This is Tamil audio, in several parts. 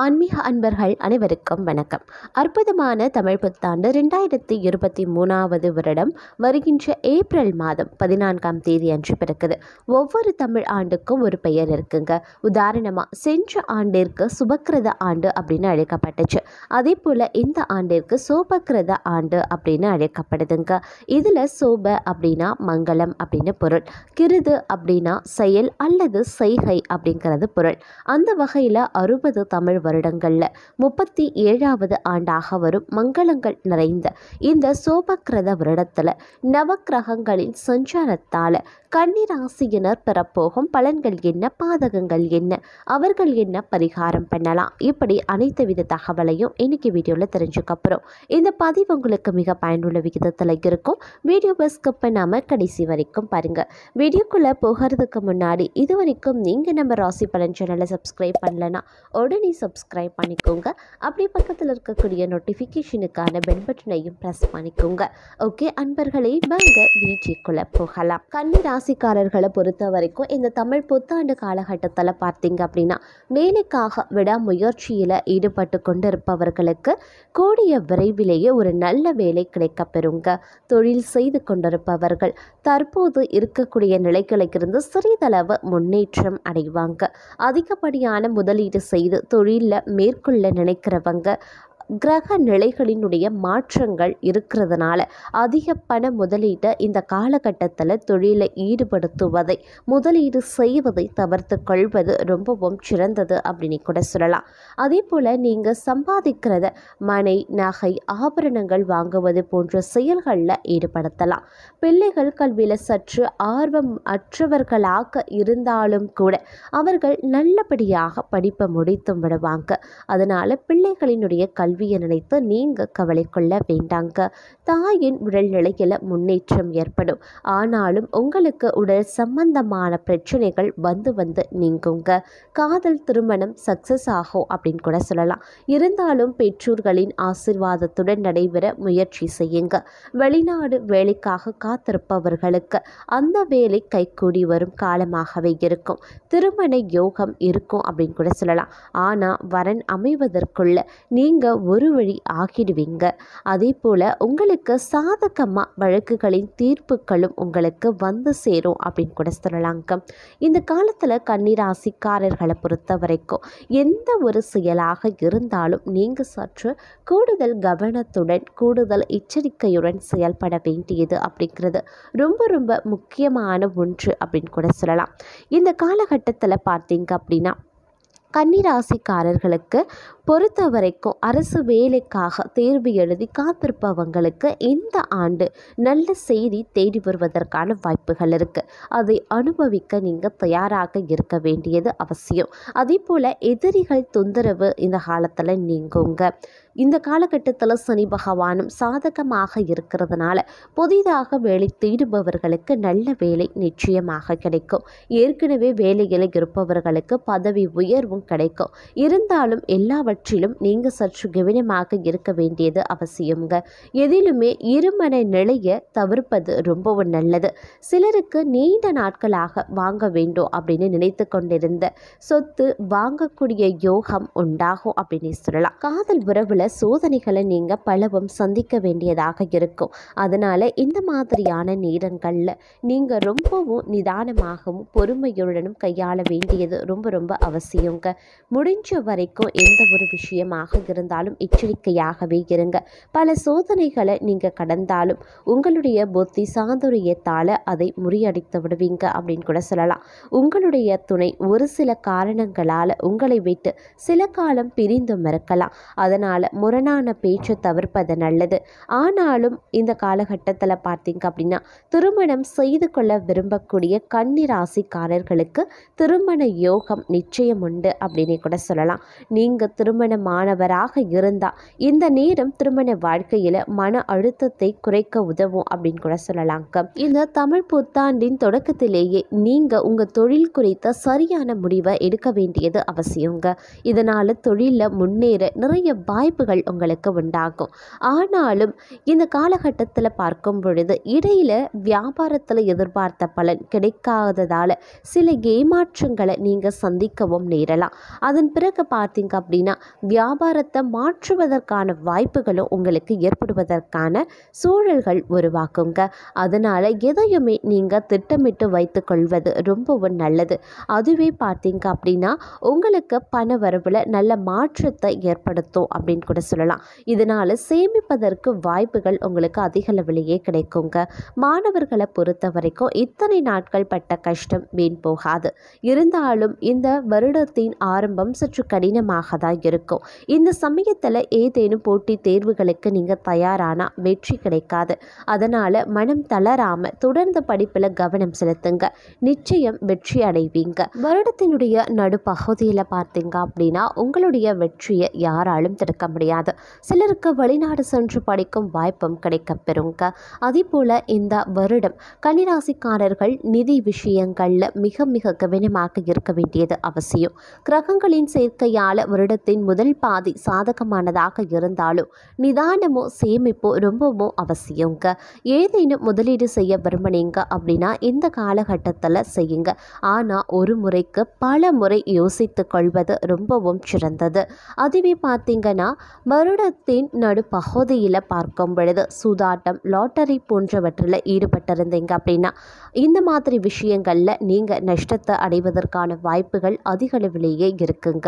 ஆன்மீக அன்பர்கள் அனைவருக்கும் வணக்கம். அற்புதமான தமிழ் புத்தாண்டு ரெண்டாயிரத்தி இருபத்தி மூணாவது வருடம் வருகின்ற ஏப்ரல் மாதம் பதினான்காம் தேதி அன்று பிறக்குது. ஒவ்வொரு தமிழ் ஆண்டுக்கும் ஒரு பெயர் இருக்குங்க. உதாரணமாக சென்ற ஆண்டிற்கு சுபக்கிரத ஆண்டு அப்படின்னு அழைக்கப்பட்டுச்சு. அதே போல் இந்த ஆண்டிற்கு சோபக்கிரத ஆண்டு அப்படின்னு அழைக்கப்படுதுங்க. இதில் சோப அப்படின்னா மங்களம் அப்படின்னு பொருள். கிருது அப்படின்னா செயல் அல்லது செய்கை அப்படிங்கிறது பொருள். அந்த வகையில் அறுபது தமிழ் வருடங்களில் முப்பத்தி ஏழாவது ஆண்டாக வரும் மங்களங்கள் நிறைந்த இந்த சோபக்கிரத வருடத்தில் நவக்கிரகங்களின் சஞ்சாரத்தால் கன்னிராசியினர் பெறப்போகும் பலன்கள் என்ன? பாதகங்கள் என்ன? அவர்கள் என்ன பரிகாரம் பண்ணலாம்? இப்படி அனைத்து வித தகவலையும் இன்னைக்கு வீடியோவில் தெரிஞ்சுக்கப்புறம் இந்த பதிவு உங்களுக்கு மிக பயனுள்ள விகிதத்தில் இருக்கும். வீடியோவை ஸ்கிப் பண்ணாமல் கடைசி வரைக்கும் பாருங்கள் வீடியோக்குள்ளே போகிறதுக்கு முன்னாடி இது வரைக்கும் நீங்கள் நம்ம ராசி பலன் சேனலை சப்ஸ்கிரைப் பண்ணலன்னா உடனே சப்ஸ்கிரைப் பண்ணிக்கோங்க. அப்படியே பக்கத்தில் இருக்கக்கூடிய நோட்டிஃபிகேஷனுக்கான பெல் பட்டனையும் ப்ரெஸ் பண்ணிக்கோங்க. ஓகே அன்பர்களே வாங்க வீடியோக்குள்ளே போகலாம். கன்னி ராசிக்காரர்களை பொறுத்த வரைக்கும் இந்த தமிழ் புத்தாண்டு காலகட்டத்தில் பார்த்தீங்க அப்படின்னா வேலைக்காக விடாமுயற்சியில் ஈடுபட்டு கொண்டிருப்பவர்களுக்கு கூடிய விரைவிலேயே ஒரு நல்ல வேலை கிடைக்கப் பெறுங்க தொழில் செய்து கொண்டிருப்பவர்கள் தற்போது இருக்கக்கூடிய நிலைகளிலிருந்து சிறிதளவு முன்னேற்றம் அடைவாங்க. அதிகப்படியான முதலீடு செய்து தொழிலில் மேற்கொள்ள நினைக்கிறவங்க கிரக நிலைகளினுடைய மாற்றங்கள் இருக்கிறதுனால அதிக பண முதலீட்டை இந்த காலகட்டத்தில் தொழிலை ஈடுபடுத்துவதை முதலீடு செய்வதை தவிர்த்து கொள்வது ரொம்பவும் சிறந்தது அப்படின்னு கூட சொல்லலாம். அதே போல் நீங்கள் சம்பாதிக்கிறத மனை நகை ஆபரணங்கள் வாங்குவது போன்ற செயல்களில் ஈடுபடுத்தலாம். பிள்ளைகள் கல்வியில் சற்று ஆர்வம் அற்றவர்களாக இருந்தாலும் கூட அவர்கள் நல்லபடியாக படிப்பை முடித்தும் விடுவாங்க. அதனால் பிள்ளைகளினுடைய கல்வி கல்வியை நினைத்து நீங்கள் கவலை கொள்ள வேண்டாங்க. தாயின் உடல்நிலையில் முன்னேற்றம் ஏற்படும். ஆனாலும் உங்களுக்கு உடல் சம்பந்தமான பிரச்சனைகள் வந்து வந்து நீங்குங்க. காதல் திருமணம் சக்ஸஸ் ஆகும் அப்படின்னு கூட சொல்லலாம். இருந்தாலும் பெற்றோர்களின் ஆசிர்வாதத்துடன் நடைபெற முயற்சி செய்யுங்க. வெளிநாடு வேலைக்காக காத்திருப்பவர்களுக்கு அந்த வேலை கைகூடி வரும் காலமாகவே இருக்கும். திருமண யோகம் இருக்கும் அப்படின்னு கூட சொல்லலாம். ஆனால் வரன் அமைவதற்குள்ள நீங்கள் ஒரு வழி ஆகிடுவீங்க. அதே போல் உங்களுக்கு சாதகமாக வழக்குகளின் தீர்ப்புகளும் உங்களுக்கு வந்து சேரும் அப்படின்னு கூட சொல்லலாங்க இந்த காலத்தில் கன்னிராசிக்காரர்களை பொறுத்த வரைக்கும் எந்த ஒரு செயலாக இருந்தாலும் நீங்கள் சற்று கூடுதல் கவனத்துடன் கூடுதல் எச்சரிக்கையுடன் செயல்பட வேண்டியது அப்படிங்கிறது ரொம்ப ரொம்ப முக்கியமான ஒன்று அப்படின்னு கூட சொல்லலாம். இந்த காலகட்டத்தில் பார்த்தீங்க அப்படின்னா கன்னிராசிக்காரர்களுக்கு பொறுத்த வரைக்கும் அரசு வேலைக்காக தேர்வு எழுதி காத்திருப்பவங்களுக்கு இந்த ஆண்டு நல்ல செய்தி தேடி வருவதற்கான வாய்ப்புகள் இருக்குது அதை அனுபவிக்க நீங்கள் தயாராக இருக்க வேண்டியது அவசியம். அதே போல் எதிரிகள் தொந்தரவு இந்த காலத்தில் நீங்குங்க. இந்த காலகட்டத்தில் சனி பகவானும் சாதகமாக இருக்கிறதுனால புதிதாக வேலை தேடுபவர்களுக்கு நல்ல வேலை நிச்சயமாக கிடைக்கும். ஏற்கனவே வேலையில் இருப்பவர்களுக்கு பதவி உயர்வும் கிடைக்கும். இருந்தாலும் எல்லாவற்றையும் பற்றிலும் நீங்கள் சற்று கவனமாக இருக்க வேண்டியது அவசியம்ங்க. எதிலுமே இருமனை நிலையை தவிர்ப்பது ரொம்பவும் நல்லது. சிலருக்கு நீண்ட நாட்களாக வாங்க வேண்டும் அப்படின்னு நினைத்து கொண்டிருந்த சொத்து வாங்கக்கூடிய யோகம் உண்டாகும் அப்படின்னு சொல்லலாம். காதல் உறவில் சோதனைகளை நீங்கள் பலவும் சந்திக்க வேண்டியதாக இருக்கும். அதனால் இந்த மாதிரியான நேரங்களில் நீங்கள் ரொம்பவும் நிதானமாகவும் பொறுமையுடனும் கையாள வேண்டியது ரொம்ப ரொம்ப அவசியங்க முடிஞ்ச வரைக்கும் எந்த ஒரு விஷயமாக இருந்தாலும் எச்சரிக்கையாகவே இருங்க. பல சோதனைகளை நீங்கள் கடந்தாலும் உங்களுடைய புத்தி சாதுரியத்தால் அதை முறியடித்து விடுவீங்க அப்படின்னு கூட சொல்லலாம். உங்களுடைய துணை ஒரு சில காரணங்களால் உங்களை விட்டு சில காலம் பிரிந்தும் இருக்கலாம். அதனால் முரணான பேச்சை தவிர்ப்பது நல்லது. ஆனாலும் இந்த காலகட்டத்தில் பார்த்தீங்க அப்படின்னா திருமணம் செய்து கொள்ள விரும்பக்கூடிய கன்னிராசிக்காரர்களுக்கு திருமண யோகம் நிச்சயம் உண்டு அப்படின்னு கூட சொல்லலாம். நீங்கள் திருமணமானவராக இருந்தால் இந்த நேரம் திருமண வாழ்க்கையில் மன அழுத்தத்தை குறைக்க உதவும் அப்படின்னு கூட சொல்லலாங்க. இந்த தமிழ் புத்தாண்டின் தொடக்கத்திலேயே நீங்கள் உங்கள் தொழில் குறித்த சரியான முடிவை எடுக்க வேண்டியது அவசியங்க. இதனால் தொழிலில் முன்னேற நிறைய வாய்ப்புகள் உங்களுக்கு உண்டாகும். ஆனாலும் இந்த காலகட்டத்தில் பார்க்கும் பொழுது இடையில வியாபாரத்தில் எதிர்பார்த்த பலன் கிடைக்காததால் சில ஏமாற்றங்களை நீங்கள் சந்திக்கவும் நேரலாம். அதன் பிறகு பார்த்தீங்க அப்படின்னா வியாபாரத்தை மாற்றுவதற்கான வாய்ப்புகளும் உங்களுக்கு ஏற்படுவதற்கான சூழல்கள் உருவாக்குங்க. அதனால் எதையுமே நீங்கள் திட்டமிட்டு வைத்துக்கொள்வது ரொம்பவும் நல்லது. அதுவே பார்த்தீங்க அப்படின்னா உங்களுக்கு பண வரவில் நல்ல மாற்றத்தை ஏற்படுத்தும் அப்படின்னு கூட சொல்லலாம். இதனால் சேமிப்பதற்கு வாய்ப்புகள் உங்களுக்கு அதிக அளவிலேயே கிடைக்குங்க. மாணவர்களை பொறுத்த வரைக்கும் இத்தனை நாட்கள் பட்ட கஷ்டம் வீண் போகாது. இருந்தாலும் இந்த வருடத்தின் ஆரம்பம் சற்று கடினமாக தான் இருக்கும். இந்த சமயத்தில் ஏதேனும் போட்டி தேர்வுகளுக்கு நீங்கள் தயாரானால் வெற்றி கிடைக்காது. அதனால் மனம் தளராமல் தொடர்ந்து படிப்பில் கவனம் செலுத்துங்க. நிச்சயம் வெற்றி அடைவீங்க. வருடத்தினுடைய நடுப்பகுதியில் பார்த்தீங்க அப்படின்னா உங்களுடைய வெற்றியை யாராலும் தடுக்க முடியாது. சிலருக்கு வெளிநாடு சென்று படிக்கும் வாய்ப்பும் கிடைக்கப் பெறுங்க அதே போல் இந்த வருடம் கன்னிராசிக்காரர்கள் நிதி விஷயங்களில் மிக மிக கவனமாக இருக்க வேண்டியது அவசியம். கிரகங்களின் சேர்க்கையால் வருடத்தின் முதல் பாதி சாதகமானதாக இருந்தாலும் நிதானமோ சேமிப்போ ரொம்பவும் அவசியங்க. ஏதேனும் முதலீடு செய்ய விரும்பினீங்க அப்படின்னா இந்த காலகட்டத்தில் செய்யுங்க. ஆனால் ஒரு முறைக்கு பல முறை யோசித்து கொள்வது ரொம்பவும் சிறந்தது. அதுவே பார்த்தீங்கன்னா வருடத்தின் நடுப்பகுதியில் பார்க்கும் பொழுது சூதாட்டம் லாட்டரி போன்றவற்றில் ஈடுபட்டிருந்தீங்க அப்படின்னா இந்த மாதிரி விஷயங்களில் நீங்கள் நஷ்டத்தை அடைவதற்கான வாய்ப்புகள் அதிகளவிலேயே இருக்குங்க.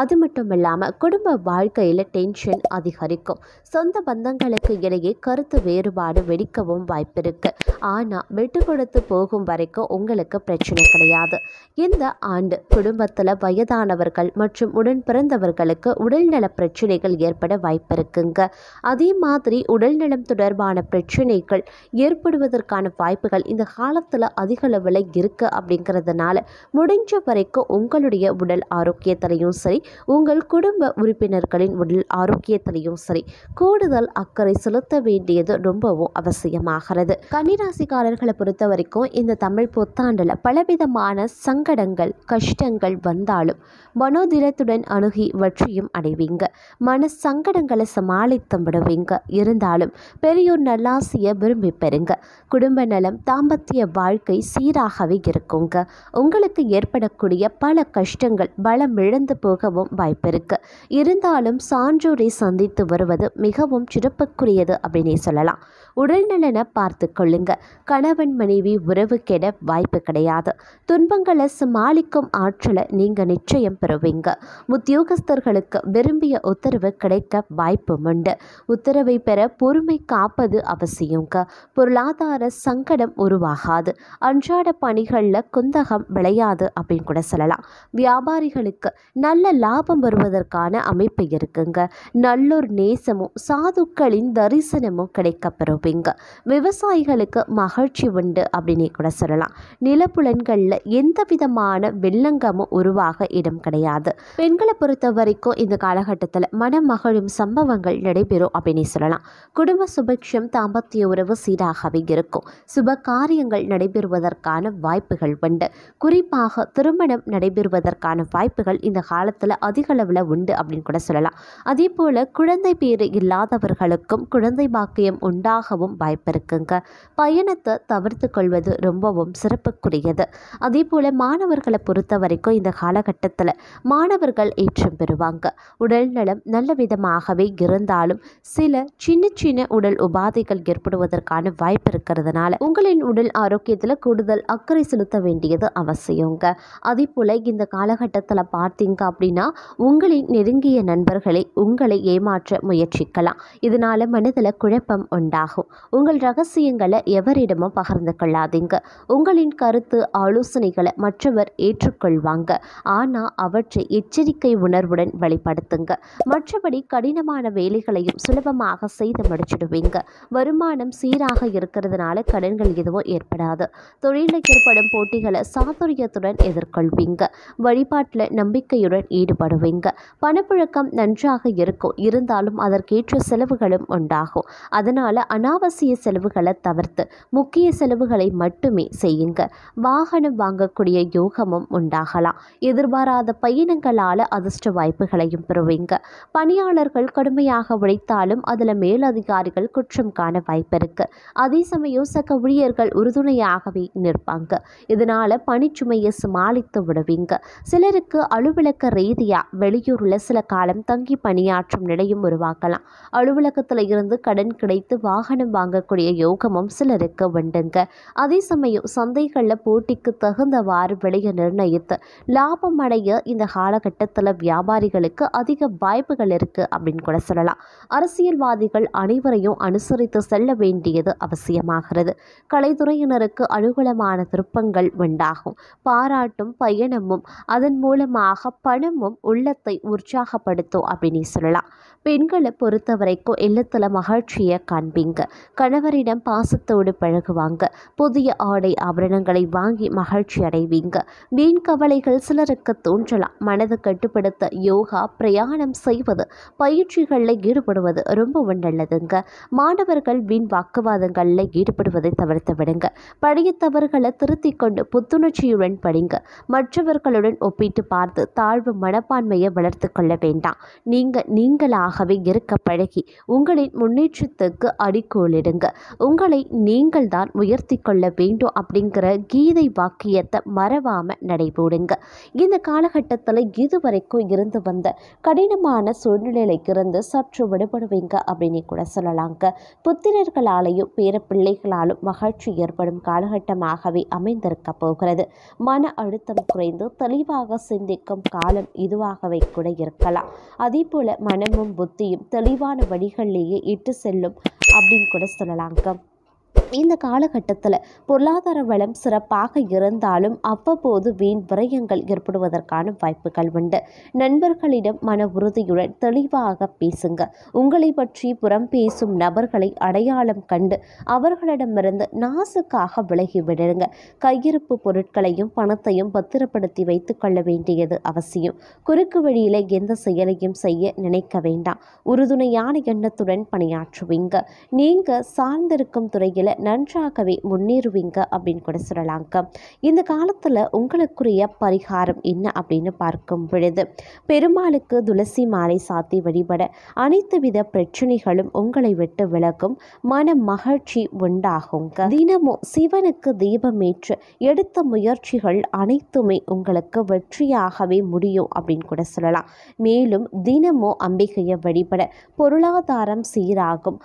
அது மட்டும் இல்லாமல் குடும்ப வாழ்க்கையில் டென்ஷன் அதிகரிக்கும். சொந்த பந்தங்களுக்கு இடையே கருத்து வேறுபாடு வெடிக்கவும் வாய்ப்பு இருக்கு ஆனால் விட்டு கொடுத்து போகும் வரைக்கும் உங்களுக்கு பிரச்சனை கிடையாது. இந்த ஆண்டு குடும்பத்தில் வயதானவர்கள் மற்றும் உடன் பிறந்தவர்களுக்கு உடல்நல பிரச்சனைகள் ஏற்பட வாய்ப்பிருக்குங்க. அதே மாதிரி உடல்நலம் தொடர்பான பிரச்சனைகள் ஏற்படுவதற்கான வாய்ப்புகள் இந்த காலத்தில் அதிக அளவில் இருக்குது அப்படிங்கிறதுனால முடிஞ்ச வரைக்கும் உங்களுடைய உடல் ஆரோக்கியத்திலையும் சரி உங்கள் குடும்ப உறுப்பினர்களின் உடல் ஆரோக்கியத்திலையும் சரி கூடுதல் அக்கறை செலுத்த வேண்டியது ரொம்பவும் அவசியமாகிறது. கன்னிராசிக்காரர்களை பொறுத்த வரைக்கும் இந்த தமிழ் புத்தாண்டில் பலவிதமான சங்கடங்கள் கஷ்டங்கள் வந்தாலும் மனோதிரத்துடன் அணுகி வெற்றியும் அடைவீங்க. மன சங்கடங்களை சமாளித்து விடுவீங்க. இருந்தாலும் பெரியோர் நல்லாசிய விரும்பி பெறுங்க. குடும்ப நலம் தாம்பத்திய வாழ்க்கை சீராகவே இருக்குங்க. உங்களுக்கு ஏற்படக்கூடிய பல கஷ்டங்கள் பலம் இழந்து போகவும் வாய்ப்பிருக்கு. இருக்கு. இருந்தாலும் சான்றோரை சந்தித்து வருவது மிகவும் சிறப்புக்குரியது அப்படின்னே சொல்லலாம். உடல்நலனை பார்த்து கொள்ளுங்க. கணவன் மனைவி உறவு கெட வாய்ப்பு கிடையாது. துன்பங்களை சமாளிக்கும் ஆற்றலை நீங்கள் நிச்சயம் பெறுவீங்க. உத்தியோகஸ்தர்களுக்கு விரும்பிய உத்தரவு கிடைக்க வாய்ப்பு உண்டு. உத்தரவை பெற பொறுமை காப்பது அவசியங்க. பொருளாதார சங்கடம் உருவாகாது. அன்றாட பணிகளில் குந்தகம் விளையாது அப்படின்னு கூட சொல்லலாம். வியாபாரிகளுக்கு நல்ல லாபம் வருவது செய்வதற்கான அமைப்பு இருக்குங்க. நல்லொரு நேசமும் சாதுக்களின் தரிசனமும் கிடைக்கப்பெறுவீங்க. விவசாயிகளுக்கு மகிழ்ச்சி உண்டு அப்படின்னு கூட சொல்லலாம். நிலப்புலன்களில் எந்த விதமான வெள்ளங்கமும் உருவாக இடம் கிடையாது. பெண்களை பொறுத்த வரைக்கும் இந்த காலகட்டத்தில் மனமகிழும் சம்பவங்கள் நடைபெறும் அப்படின்னு சொல்லலாம். குடும்ப சுபக்ஷம் தாம்பத்திய உறவு சீராகவே இருக்கும். சுப காரியங்கள் நடைபெறுவதற்கான வாய்ப்புகள் உண்டு. குறிப்பாக திருமணம் நடைபெறுவதற்கான வாய்ப்புகள் இந்த காலத்தில் அதிக அளவில் உண்டு அப்படின்னு கூட சொல்லலாம். அதே போல் குழந்தை பேர் இல்லாதவர்களுக்கும் குழந்தை பாக்கியம் உண்டாகவும் வாய்ப்பு இருக்குங்க. பயணத்தை தவிர்த்து கொள்வது ரொம்பவும் சிறப்புக்குரியது. அதே போல் மாணவர்களை பொறுத்த வரைக்கும் இந்த காலகட்டத்தில் மாணவர்கள் ஏற்றம் பெறுவாங்க. உடல் நலம் நல்ல விதமாகவே இருந்தாலும் சில சின்ன சின்ன உடல் உபாதைகள் ஏற்படுவதற்கான வாய்ப்பு இருக்கிறதுனால உங்களின் உடல் ஆரோக்கியத்தில் கூடுதல் அக்கறை செலுத்த வேண்டியது அவசியங்க. அதே போல் இந்த காலகட்டத்தில் பார்த்தீங்க அப்படின்னா உங்கள் உங்களின் நெருங்கிய நண்பர்களை உங்களை ஏமாற்ற முயற்சிக்கலாம். இதனால் மனதில் குழப்பம் உண்டாகும். உங்கள் ரகசியங்களை எவரிடமும் பகிர்ந்து கொள்ளாதீங்க. உங்களின் கருத்து ஆலோசனைகளை மற்றவர் ஏற்றுக்கொள்வாங்க. ஆனால் அவற்றை எச்சரிக்கை உணர்வுடன் வெளிப்படுத்துங்க. மற்றபடி கடினமான வேலைகளையும் சுலபமாக செய்து முடிச்சிடுவீங்க. வருமானம் சீராக இருக்கிறதுனால கடன்கள் எதுவும் ஏற்படாது. தொழிலில் ஏற்படும் போட்டிகளை சாதுரியத்துடன் எதிர்கொள்வீங்க. வழிபாட்டில் நம்பிக்கையுடன் ஈடுபடுவீங்க. பணப்புழக்கம் நன்றாக இருக்கும். இருந்தாலும் அதற்கேற்ற செலவுகளும் உண்டாகும். அதனால் அனாவசிய செலவுகளை தவிர்த்து முக்கிய செலவுகளை மட்டுமே செய்யுங்க. வாகனம் வாங்கக்கூடிய யோகமும் உண்டாகலாம். எதிர்பாராத பயணங்களால் அதிர்ஷ்ட வாய்ப்புகளையும் பெறுவீங்க. பணியாளர்கள் கடுமையாக உழைத்தாலும் அதில் மேலதிகாரிகள் குற்றம் காண வாய்ப்பு இருக்கு. அதே சமயம் சக ஊழியர்கள் உறுதுணையாகவே நிற்பாங்க. இதனால் பணிச்சுமையை சமாளித்து விடுவீங்க. சிலருக்கு அலுவலக ரீதியாக வெளியே வெளியூரில் சில காலம் தங்கி பணியாற்றும் நிலையும் உருவாக்கலாம். அலுவலகத்தில் இருந்து கடன் கிடைத்து வாகனம் வாங்கக்கூடிய யோகமும் சிலருக்கு உண்டுங்க. அதே சமயம் சந்தைகளில் போட்டிக்கு தகுந்தவாறு விலையை நிர்ணயித்து லாபம் அடைய இந்த காலகட்டத்தில் வியாபாரிகளுக்கு அதிக வாய்ப்புகள் இருக்குது அப்படின்னு கூட சொல்லலாம். அரசியல்வாதிகள் அனைவரையும் அனுசரித்து செல்ல வேண்டியது அவசியமாகிறது. கலைத்துறையினருக்கு அனுகூலமான திருப்பங்கள் உண்டாகும். பாராட்டும் பயணமும் அதன் மூலமாக பணமும் உள்ளத்தை உற்சாகப்படுத்தும் அப்படின்னு சொல்லலாம். பெண்களை பொறுத்த வரைக்கும் இல்லத்தில் மகிழ்ச்சியை காண்பீங்க. கணவரிடம் பாசத்தோடு பழகுவாங்க. புதிய ஆடை ஆபரணங்களை வாங்கி மகிழ்ச்சி அடைவீங்க. வீண் கவலைகள் சிலருக்கு தோன்றலாம். மனதை கட்டுப்படுத்த யோகா பிரயாணம் செய்வது பயிற்சிகளில் ஈடுபடுவது ரொம்ப நல்லதுங்க. மாணவர்கள் வீண் வாக்குவாதங்களில் ஈடுபடுவதை தவிர்த்து விடுங்க. பழைய தவறுகளை திருத்தி கொண்டு புத்துணர்ச்சியுடன் படிங்க. மற்றவர்களுடன் ஒப்பிட்டு பார்த்து தாழ்வு மனப்பான்மையை வளர்த்து கொள்ள வேண்டாம். நீங்கள் நீங்களாகவே இருக்க பழகி உங்களின் முன்னேற்றத்துக்கு அடிக்கோலிடுங்க உங்களை நீங்கள் தான் உயர்த்தி கொள்ள வேண்டும் அப்படிங்கிற கீதை வாக்கியத்தை மறவாமல் நடைபோடுங்க. இந்த காலகட்டத்தில் இதுவரைக்கும் இருந்து வந்த கடினமான சூழ்நிலையில சற்று விடுபடுவீங்க அப்படின்னு கூட சொல்லலாங்க. புத்திரர்களாலேயும் பேர பிள்ளைகளாலும் மகிழ்ச்சி ஏற்படும் காலகட்டமாகவே அமைந்திருக்க போகிறது. மன அழுத்தம் குறைந்து தெளிவாக சிந்திக்கும் காலம் இதுவாகவே கூட இருக்கலாம். அதே போல மனமும் புத்தியும் தெளிவான வழிகளிலேயே இட்டு செல்லும் அப்படின்னு கூட சொல்லலாங்க இந்த காலகட்டத்தில் பொருளாதார வளம் சிறப்பாக இருந்தாலும் அவ்வப்போது வீண் விரயங்கள் ஏற்படுவதற்கான வாய்ப்புகள் உண்டு. நண்பர்களிடம் மன உறுதியுடன் தெளிவாக பேசுங்க. உங்களை பற்றி புறம் பேசும் நபர்களை அடையாளம் கண்டு அவர்களிடமிருந்து நாசுக்காக விலகி விடுங்க. கையிருப்பு பொருட்களையும் பணத்தையும் பத்திரப்படுத்தி வைத்துக் கொள்ள வேண்டியது அவசியம். குறுக்கு வழியில் எந்த செயலையும் செய்ய நினைக்க வேண்டாம். உறுதுணையான எண்ணத்துடன் பணியாற்றுவீங்க. நீங்கள் சார்ந்திருக்கும் துறையில் நன்றாகவே முன்னேறுவீங்க அப்படின்னு கூட சொல்லலாங்க. இந்த காலத்தில் உங்களுக்குரிய பரிகாரம் என்ன அப்படின்னு பார்க்கும் பொழுது பெருமாளுக்கு துளசி மாலை சாத்தி வழிபட அனைத்து வித பிரச்சனைகளும் உங்களை விட்டு விலகும் மன மகிழ்ச்சி உண்டாகுங்க. தினமும் சிவனுக்கு தீபமேற்று எடுத்த முயற்சிகள் அனைத்துமே உங்களுக்கு வெற்றியாகவே முடியும் அப்படின்னு கூட சொல்லலாம். மேலும் தினமும் அம்பிகையை வழிபட பொருளாதாரம் சீராகும்.